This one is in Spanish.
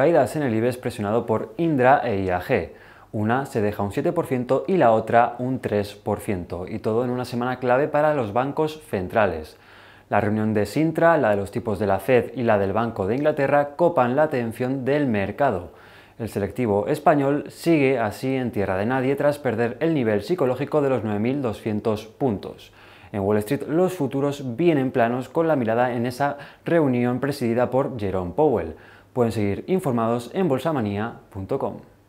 caídas en el IBEX presionado por Indra e IAG. Una se deja un 7% y la otra un 3%, y todo en una semana clave para los bancos centrales. La reunión de Sintra, la de los tipos de la Fed y la del Banco de Inglaterra copan la atención del mercado. El selectivo español sigue así en tierra de nadie tras perder el nivel psicológico de los 9.200 puntos. En Wall Street los futuros vienen planos con la mirada en esa reunión presidida por Jerome Powell. Pueden seguir informados en bolsamanía.com.